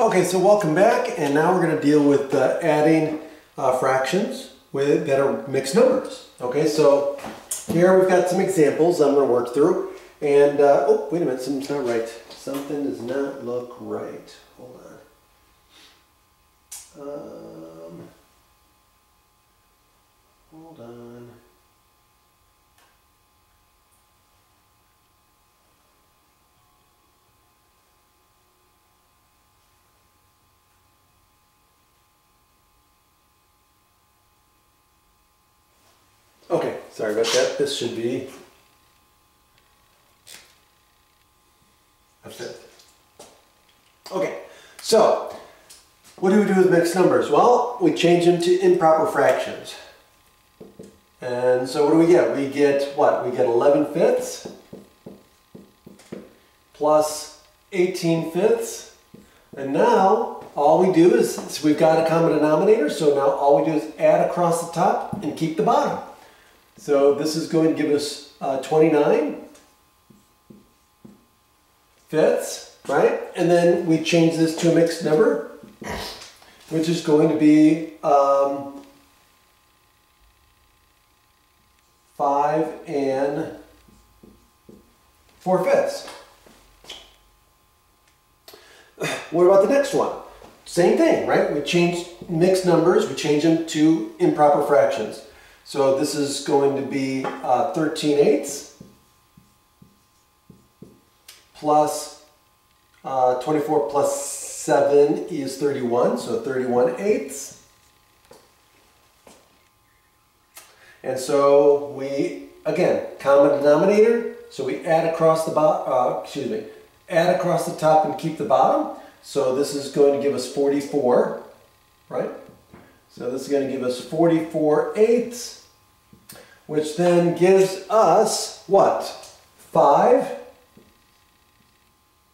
Okay, so welcome back, and now we're going to deal with uh, adding uh, fractions with that are mixed numbers. Okay, so here we've got some examples I'm going to work through, and uh, oh, wait a minute, something's not right. Something does not look right. Hold on. Um, hold on. Okay, sorry about that. This should be fifth. Okay, so what do we do with mixed numbers? Well, we change them to improper fractions. And so what do we get? We get what? We get 11 fifths plus 18 fifths. And now all we do is, so we've got a common denominator, so now all we do is add across the top and keep the bottom. So this is going to give us uh, 29 fifths, right? And then we change this to a mixed number, which is going to be um, 5 and 4 fifths. What about the next one? Same thing, right? We change mixed numbers, we change them to improper fractions. So this is going to be uh, 13 eighths plus uh, 24 plus 7 is 31, so 31 eighths. And so we, again, common denominator, so we add across the bottom, uh, excuse me, add across the top and keep the bottom. So this is going to give us 44, right? So this is going to give us 44 eighths which then gives us what? 5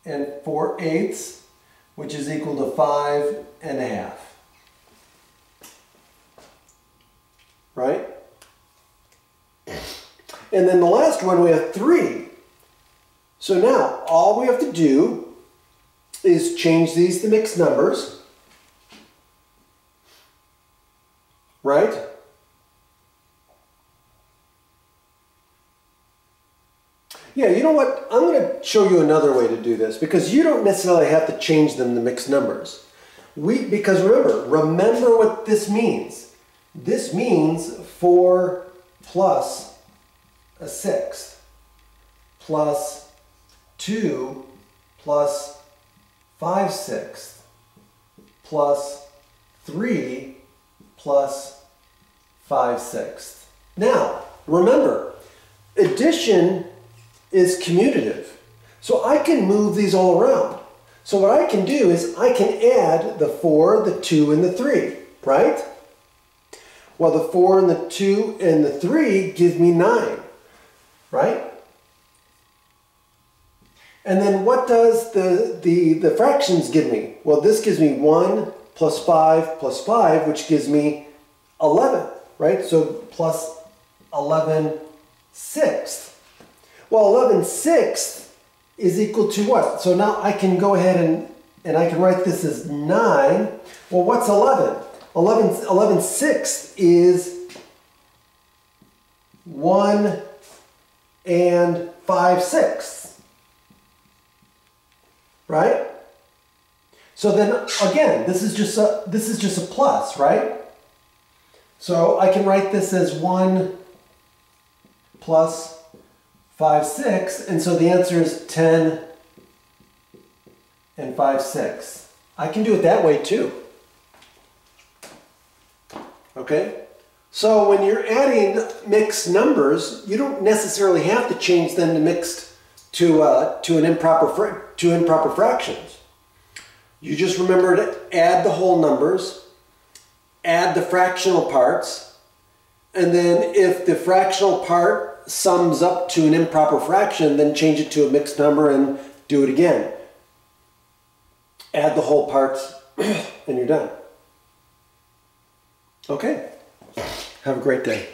and 4 eighths, which is equal to 5 and a half. Right? And then the last one, we have 3. So now, all we have to do is change these to mixed numbers. Right? Yeah, you know what? I'm going to show you another way to do this because you don't necessarily have to change them to mixed numbers. We, because remember, remember what this means. This means 4 plus a sixth plus 2 plus 5 sixths plus 3 plus 5 sixths. Now, remember, addition is commutative. So I can move these all around. So what I can do is I can add the 4, the 2, and the 3, right? Well, the 4 and the 2 and the 3 give me 9, right? And then what does the, the, the fractions give me? Well, this gives me 1 plus 5 plus 5, which gives me 11, right? So plus 11 sixths. Well, 11 sixths is equal to what? So now I can go ahead and, and I can write this as 9. Well, what's 11? 11, 11 sixths is 1 and 5 sixths. Right? So then again, this is just a this is just a plus, right? So I can write this as 1 plus 5, 6, and so the answer is 10 and 5, 6. I can do it that way too. Okay? So when you're adding mixed numbers, you don't necessarily have to change them to mixed to uh, to an improper to improper fractions. You just remember to add the whole numbers, add the fractional parts, and then if the fractional part sums up to an improper fraction, then change it to a mixed number and do it again. Add the whole parts and you're done. Okay. Have a great day.